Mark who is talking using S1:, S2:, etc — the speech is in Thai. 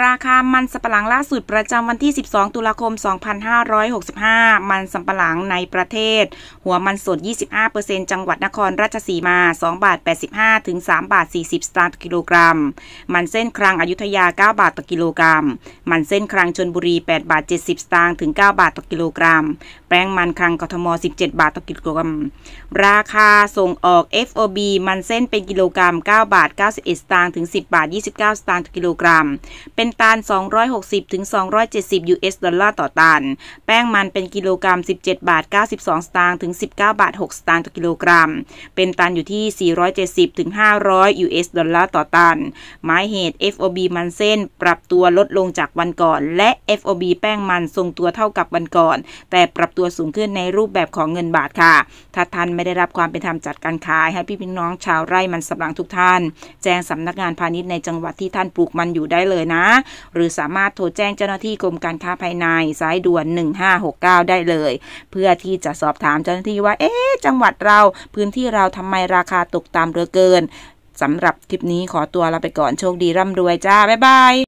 S1: ราคามันสำปะหลังล่าสุดประจำวันที่ 12 ตุลาคม 2565 มันสำปะหลังในประเทศ หัวมันสด 25%จังหวัดนครราชสีมา 2 บาท 85 ถึง 3 บาท 40 สตางค์ต่อกิโลกรัม มันเส้นครังอยุธยา 9 บาทต่อกิโลกรัม มันเส้นครังชนบุรี 8 บาท 70 สตางค์ถึง 9 บาทต่อกิโลกรัม แป้งมันครังกทม 17 บาทต่อกิโลกรัม ราคาส่งออก FOB มันเส้นเป็นกิโลกรัม 9 บาท 91 สตางค์ถึง 10 บาท 29 สตางค์ต่อกิโลกรัมเป็นเป็นตัน 260ถึง270 US ดอลลาร์ต่อตัน แป้งมันเป็นกิโลกรัม 17 บาท 92 สตางค์ถึง 19 บาท 6 สตางค์ต่อกิโลกรัม เป็นตันอยู่ที่ 470ถึง500 US ดอลลาร์ต่อตัน หมายเหตุ FOB มันเส้นปรับตัวลดลงจากวันก่อน และ FOB แป้งมันทรงตัวเท่ากับวันก่อน แต่ปรับตัวสูงขึ้นในรูปแบบของเงินบาทค่ะ ถ้าท่านไม่ได้รับความเป็นธรรมจัดการขาย ให้พี่พี่น้องชาวไร่มันสำปะหลังทุกท่าน แจ้งสำนักงานพาณิชย์ในจังหวัดที่ท่านปลูกมันอยู่ได้เลยนะหรือสามารถโทรแจ้งเจ้าหน้าที่กรมการค้าภายในสายด่วน 1569 ได้เลย เพื่อที่จะสอบถามเจ้าหน้าที่ว่า เอ๊ะ จังหวัดเราพื้นที่เราทำไมราคาตกต่ำเหลือเกินสำหรับคลิปนี้ขอตัวลาไปก่อนโชคดีร่ำรวยจ้า บ๊ายบาย